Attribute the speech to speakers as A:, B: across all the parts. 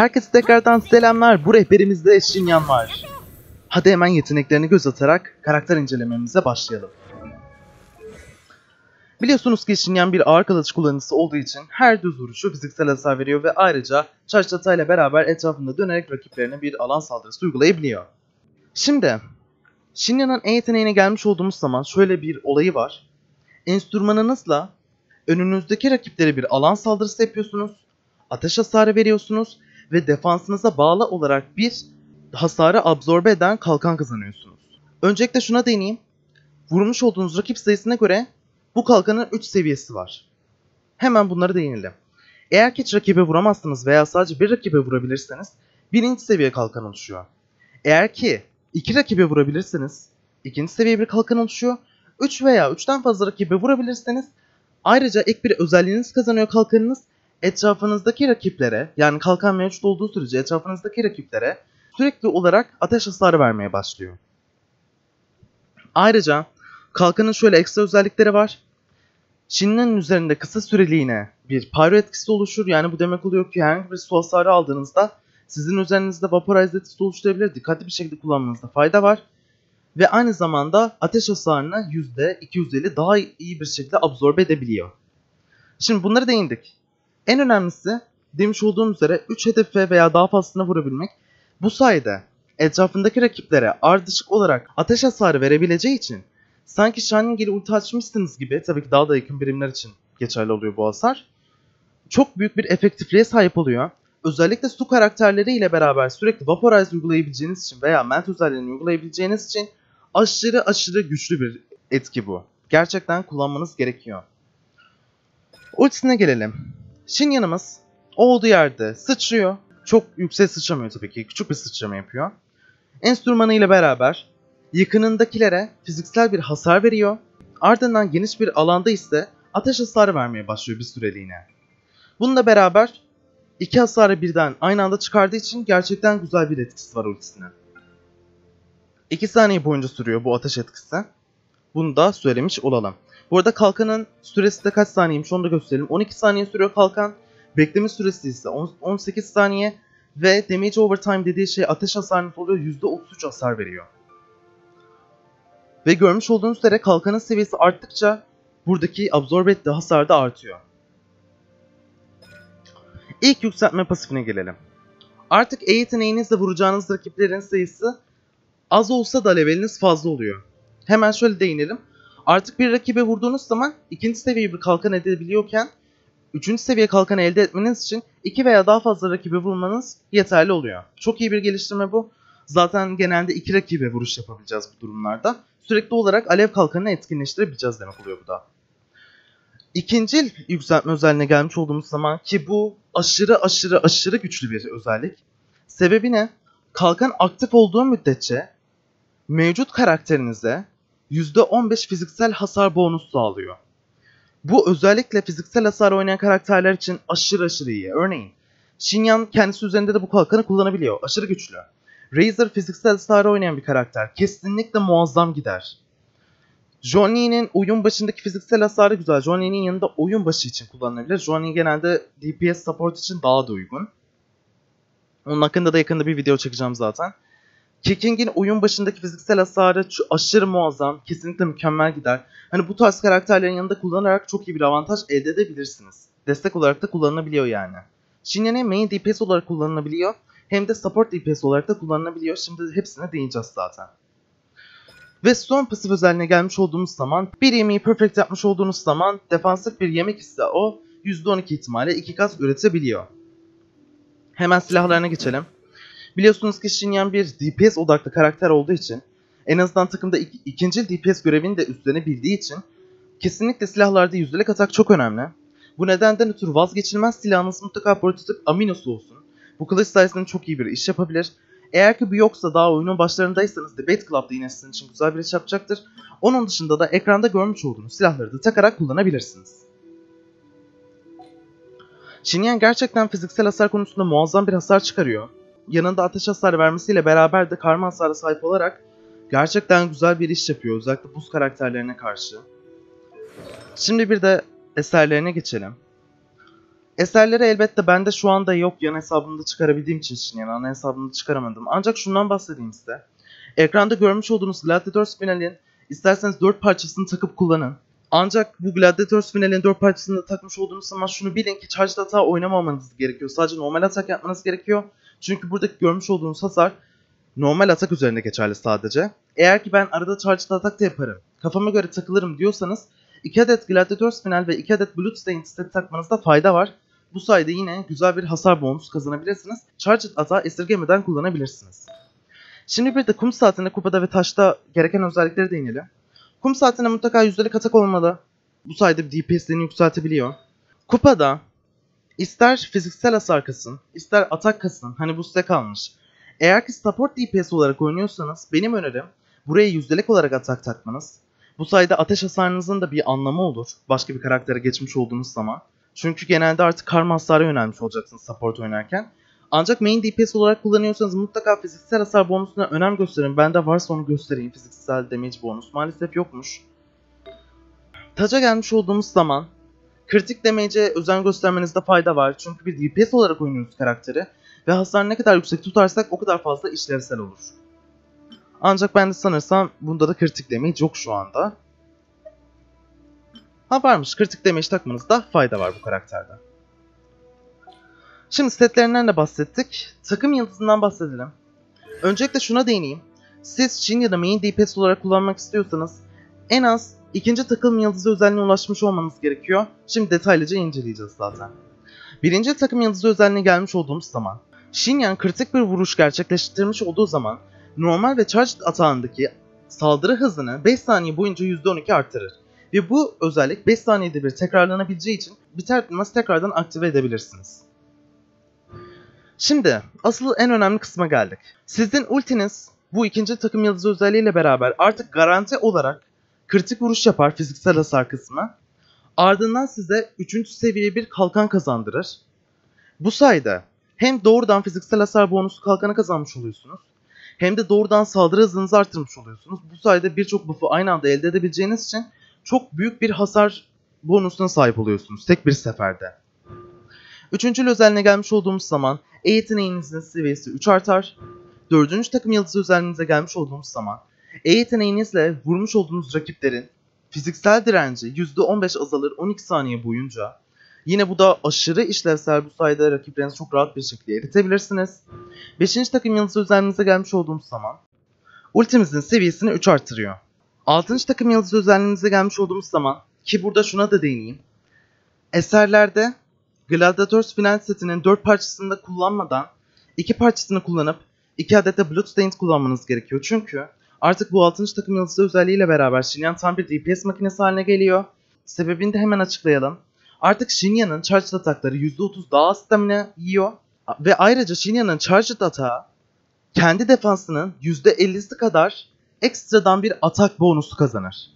A: Herkese tekrardan selamlar. Bu rehberimizde Şinyan var. Hadi hemen yeteneklerini göz atarak karakter incelememize başlayalım. Biliyorsunuz ki Şinyan bir ağır kılıç kullanıcısı olduğu için her düz vuruşu fiziksel hasar veriyor ve ayrıca charge çatayla beraber etrafında dönerek rakiplerine bir alan saldırısı uygulayabiliyor. Şimdi Shinyan'ın E yeteneğine gelmiş olduğumuz zaman şöyle bir olayı var. Enstrümanınızla önünüzdeki rakiplere bir alan saldırısı yapıyorsunuz, ateş hasarı veriyorsunuz ve defansınıza bağlı olarak bir hasarı absorbe eden kalkan kazanıyorsunuz. Öncelikle şuna değineyim. Vurmuş olduğunuz rakip sayısına göre bu kalkanın 3 seviyesi var. Hemen bunları değinelim. Eğer hiç rakibe vuramazsınız veya sadece bir rakibe vurabilirseniz birinci seviye kalkan oluşuyor. Eğer ki iki rakibe vurabilirseniz ikinci seviye bir kalkan oluşuyor. 3 veya 3'ten fazla rakibe vurabilirseniz ayrıca ek bir özelliğiniz kazanıyor kalkanınız. Etrafınızdaki rakiplere yani kalkan mevcut olduğu sürece etrafınızdaki rakiplere sürekli olarak ateş hasarı vermeye başlıyor. Ayrıca kalkanın şöyle ekstra özellikleri var. Şin'in üzerinde kısa süreliğine bir pyro etkisi oluşur. Yani bu demek oluyor ki herhangi bir su hasarı aldığınızda sizin üzerinizde vaporize etkisi oluşturabilir. Dikkatli bir şekilde kullanmanızda fayda var. Ve aynı zamanda ateş hasarını %250 daha iyi bir şekilde absorbe edebiliyor. Şimdi bunları değindik. En önemlisi demiş olduğum üzere 3 hedefe veya daha fazlasına vurabilmek. Bu sayede etrafındaki rakiplere ardışık olarak ateş hasarı verebileceği için sanki Shining'li ulti açmışsınız gibi tabii ki daha da yakın birimler için geçerli oluyor bu hasar. Çok büyük bir efektifliğe sahip oluyor. Özellikle su karakterleri ile beraber sürekli Vaporize uygulayabileceğiniz için veya Melt özelliğini uygulayabileceğiniz için aşırı aşırı güçlü bir etki bu. Gerçekten kullanmanız gerekiyor. Ultisine gelelim. Shinyan'ımız olduğu yerde sıçrıyor. Çok yüksek sıçramıyor tabii ki. Küçük bir sıçrama yapıyor. Enstrümanı ile beraber yakınındakilere fiziksel bir hasar veriyor. Ardından geniş bir alanda ise ateş hasarı vermeye başlıyor bir süreliğine. Bununla beraber iki hasarı birden aynı anda çıkardığı için gerçekten güzel bir etkisi var ultisinin. 2 saniye boyunca sürüyor bu ateş etkisi. Bunu da söylemiş olalım. Bu arada kalkanın süresi de kaç saniyeymiş onu da gösterelim. 12 saniye sürüyor kalkan. Bekleme süresi ise 18 saniye. Ve damage overtime dediği şey ateş hasarınız oluyor. %33 hasar veriyor. Ve görmüş olduğunuz üzere kalkanın seviyesi arttıkça buradaki absorbe ettiği hasar da artıyor. İlk yükseltme pasifine gelelim. Artık E yeteneğinizle vuracağınız rakiplerin sayısı az olsa da leveliniz fazla oluyor. Hemen şöyle değinelim. Artık bir rakibe vurduğunuz zaman ikinci seviye bir kalkan edebiliyorken üçüncü seviye kalkan elde etmeniz için iki veya daha fazla rakibe vurmanız yeterli oluyor. Çok iyi bir geliştirme bu. Zaten genelde iki rakibe vuruş yapabileceğiz bu durumlarda. Sürekli olarak alev kalkanını etkinleştirebileceğiz demek oluyor bu da. İkinci yükseltme özelliğine gelmiş olduğumuz zaman ki bu aşırı aşırı aşırı güçlü bir özellik. Sebebi ne? Kalkan aktif olduğu müddetçe mevcut karakterinize %15 fiziksel hasar bonus sağlıyor. Bu özellikle fiziksel hasar oynayan karakterler için aşırı aşırı iyi. Örneğin Shinyan kendisi üzerinde de bu kalkanı kullanabiliyor. Aşırı güçlü. Razer fiziksel hasar oynayan bir karakter. Kesinlikle muazzam gider. Johnny'nin oyun başındaki fiziksel hasarı güzel. Johnny'nin yanında oyun başı için kullanılabilir. Johnny genelde DPS support için daha da uygun. Onun hakkında da yakında bir video çekeceğim zaten. Kiking'in oyun başındaki fiziksel hasarı aşırı muazzam, kesinlikle mükemmel gider. Hani bu tarz karakterlerin yanında kullanarak çok iyi bir avantaj elde edebilirsiniz. Destek olarak da kullanılabiliyor yani. Shinyan'e main DPS olarak kullanılabiliyor. Hem de support DPS olarak da kullanılabiliyor. Şimdi hepsine değineceğiz zaten. Ve son pasif özelliğine gelmiş olduğumuz zaman bir yemeği perfect yapmış olduğunuz zaman defansif bir yemek ise o %12 ihtimalle 2 kat üretebiliyor. Hemen silahlarına geçelim. Biliyorsunuz ki Shinyan bir DPS odaklı karakter olduğu için en azından takımda ik ikinci DPS görevini de üstlenebildiği için kesinlikle silahlarda yüzdelik atak çok önemli. Bu nedenden ötürü vazgeçilmez silahınız mutlaka prototip Aminos olsun. Bu kılıç sayesinde çok iyi bir iş yapabilir. Eğer ki bu yoksa daha oyunun başlarındaysanız Debate Club'da yine sizin için güzel bir iş yapacaktır. Onun dışında da ekranda görmüş olduğunuz silahları da takarak kullanabilirsiniz. Shinyan gerçekten fiziksel hasar konusunda muazzam bir hasar çıkarıyor. Yanında ateş hasarı vermesiyle beraber de karma hasara sahip olarak gerçekten güzel bir iş yapıyor. Özellikle buz karakterlerine karşı. Şimdi bir de eserlerine geçelim. Eserleri elbette bende şu anda yok. Yan hesabımda çıkarabildiğim için Shinyan ana hesabımda çıkaramadım. Ancak şundan bahsedeyim size. Ekranda görmüş olduğunuz Gladiators finalin isterseniz 4 parçasını takıp kullanın. Ancak bu Gladiators finalin 4 parçasını da takmış olduğunuz zaman şunu bilin ki charged atak oynamamanız gerekiyor. Sadece normal atak yapmanız gerekiyor. Çünkü buradaki görmüş olduğunuz hasar normal atak üzerinde geçerli sadece. Eğer ki ben arada charged atak da yaparım, kafama göre takılırım diyorsanız 2 adet Gladiators final ve 2 adet Bloodstained set takmanızda fayda var. Bu sayede yine güzel bir hasar bonusu kazanabilirsiniz. Charged atağı esirgemeden kullanabilirsiniz. Şimdi bir de kum saatinde kupada ve taşta gereken özellikleri değinelim. Kum saatinde mutlaka yüzdelik atak olmalı. Bu sayede DPS'lerini yükseltebiliyor. Kupada ister fiziksel hasar kasın, ister atak kasın. Hani bu size kalmış. Eğer ki support DPS olarak oynuyorsanız benim önerim buraya yüzdelik olarak atak takmanız. Bu sayede ateş hasarınızın da bir anlamı olur. Başka bir karaktere geçmiş olduğunuz zaman. Çünkü genelde artık karma hasara yönelmiş olacaksınız support oynarken. Ancak main DPS olarak kullanıyorsanız mutlaka fiziksel hasar bonusuna önem gösterin. Bende varsa onu göstereyim. Fiziksel damage bonus. Maalesef yokmuş. Taca gelmiş olduğumuz zaman kritik damage'e özen göstermenizde fayda var. Çünkü bir DPS olarak oynuyoruz karakteri. Ve hasar ne kadar yüksek tutarsak o kadar fazla işlevsel olur. Ancak ben de sanırsam bunda da kritik damage yok şu anda. Ha varmış kritik damage takmanızda fayda var bu karakterde. Şimdi setlerinden de bahsettik. Takım yıldızından bahsedelim. Öncelikle şuna değineyim. Siz Shin ya da main DPS olarak kullanmak istiyorsanız en az ikinci takım yıldızı özelliğine ulaşmış olmanız gerekiyor. Şimdi detaylıca inceleyeceğiz zaten. Birinci takım yıldızı özelliğine gelmiş olduğumuz zaman Shinyan kritik bir vuruş gerçekleştirmiş olduğu zaman normal ve charged atağındaki saldırı hızını 5 saniye boyunca %12 artırır. Ve bu özellik 5 saniyede bir tekrarlanabileceği için biter bitmez tekrardan aktive edebilirsiniz. Şimdi asıl en önemli kısma geldik. Sizin ultiniz bu ikinci takım yıldızı özelliğiyle beraber artık garanti olarak kritik vuruş yapar fiziksel hasar kısmı. Ardından size 3. seviye bir kalkan kazandırır. Bu sayede hem doğrudan fiziksel hasar bonusu kalkanı kazanmış oluyorsunuz. Hem de doğrudan saldırı hızınızı artırmış oluyorsunuz. Bu sayede birçok buff'u aynı anda elde edebileceğiniz için çok büyük bir hasar bonusuna sahip oluyorsunuz tek bir seferde. Üçüncü özelliğine gelmiş olduğumuz zaman E yeteneğinizin seviyesi 3 artar. Dördüncü takım yıldızı özelliğinize gelmiş olduğumuz zaman E yeteneğinizle vurmuş olduğunuz rakiplerin fiziksel direnci %15 azalır 12 saniye boyunca. Yine bu da aşırı işlevsel bu sayede rakiplerinizi çok rahat bir şekilde eritebilirsiniz. Beşinci takım yıldızı özelliğinize gelmiş olduğumuz zaman ultimizin seviyesini 3 artırıyor. Altıncı takım yıldızı özelliğinize gelmiş olduğumuz zaman ki burada şuna da değineyim. Eserlerde Gladiators final setinin 4 parçasını da kullanmadan 2 parçasını kullanıp 2 adet de Bloodstained kullanmanız gerekiyor. Çünkü artık bu 6. takım yıldızı özelliğiyle beraber Shinyan tam bir DPS makinesi haline geliyor. Sebebini de hemen açıklayalım. Artık Shinyan'ın charged atakları %30 daha az stamina yiyor. Ve ayrıca Shinyan'ın charged atağı kendi defansının %50'si kadar ekstradan bir atak bonusu kazanır.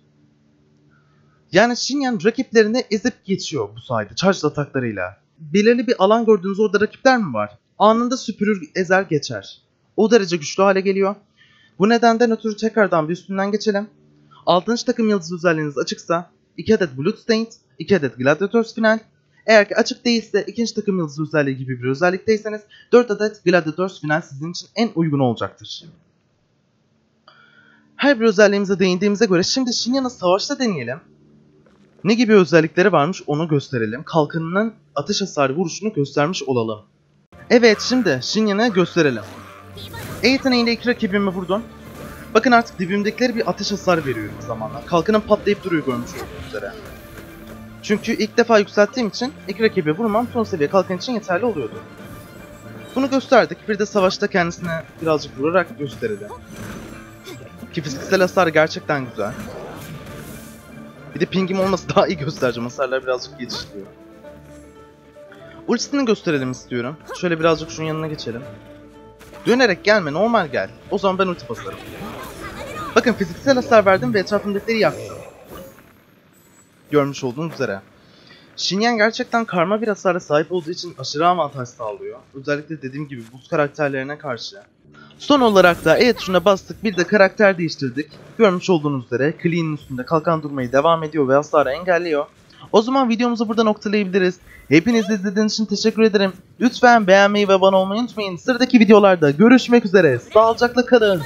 A: Yani Shinyan rakiplerini ezip geçiyor bu sayede charged ataklarıyla. Belirli bir alan gördüğünüz orada rakipler mi var? Anında süpürür ezer geçer. O derece güçlü hale geliyor. Bu nedenden ötürü tekrardan bir üstünden geçelim. 6. takım yıldız özelliğiniz açıksa 2 adet Bloodstained, 2 adet Gladiators final. Eğer ki açık değilse 2. takım yıldız özelliği gibi bir özellikteyseniz 4 adet Gladiators final sizin için en uygun olacaktır. Her bir özelliğimize değindiğimize göre şimdi Shinyan'ı savaşta deneyelim. Ne gibi özellikleri varmış onu gösterelim. Kalkanının ateş hasarı vuruşunu göstermiş olalım. Evet şimdi Shinyan'ı gösterelim. E yeteneğiyle iki rakibimi vurdum. Bakın artık dibimdekileri bir ateş hasarı veriyor bir zamanla. Kalkanım patlayıp duruyor görmüş olduğunuz üzere. Çünkü ilk defa yükselttiğim için iki rakibi vurmam son seviye kalkan için yeterli oluyordu. Bunu gösterdik. Bir de savaşta kendisine birazcık vurarak gösterelim. Ki fiziksel hasar gerçekten güzel. Bir de pingim olması daha iyi göstereceğim. Hasarlar birazcık geçişliyor. Ultisini gösterelim istiyorum. Şöyle birazcık şunun yanına geçelim. Dönerek gelme normal gel. O zaman ben ulti basarım. Bakın fiziksel hasar verdim ve etrafımdakileri yaktım. Görmüş olduğunuz üzere. Shinyan gerçekten karma bir hasara sahip olduğu için aşırı avantaj sağlıyor. Özellikle dediğim gibi buz karakterlerine karşı. Son olarak da E tuşuna bastık bir de karakter değiştirdik. Görmüş olduğunuz üzere Clean'in üstünde kalkan durmayı devam ediyor ve hasarı engelliyor. O zaman videomuzu burada noktalayabiliriz. Hepiniz izlediğiniz için teşekkür ederim. Lütfen beğenmeyi ve abone olmayı unutmayın. Sıradaki videolarda görüşmek üzere. Sağlıcakla kalın.